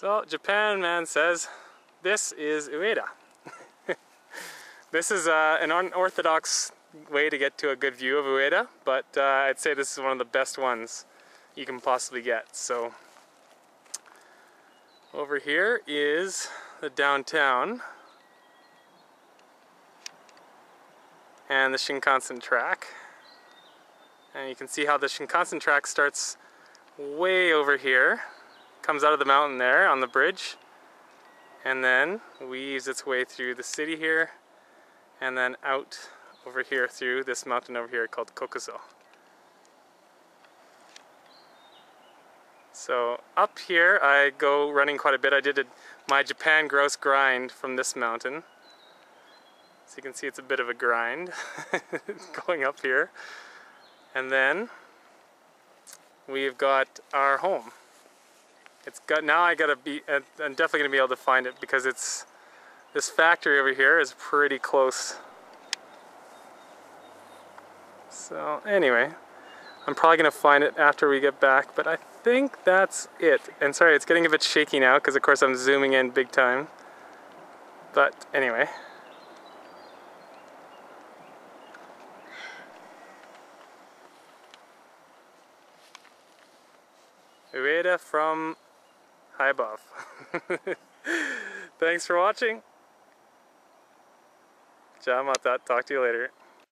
So Japanman says this is Ueda. this is uh, an unorthodox way to get to a good view of Ueda, but uh, I'd say this is one of the best ones you can possibly get. So over here is the downtown and the Shinkansen track. And you can see how the Shinkansen track starts way over here comes out of the mountain there on the bridge and then weaves its way through the city here and then out over here through this mountain over here called Kokuzo. So up here I go running quite a bit. I did a, my Japan gross grind from this mountain. So you can see it's a bit of a grind going up here. And then we've got our home it's got now I gotta be I'm definitely gonna be able to find it because it's this factory over here is pretty close. So anyway I'm probably gonna find it after we get back but I think that's it. And sorry it's getting a bit shaky now because of course I'm zooming in big time. But anyway. From Hi, Buff. Thanks for watching. John. Talk to you later.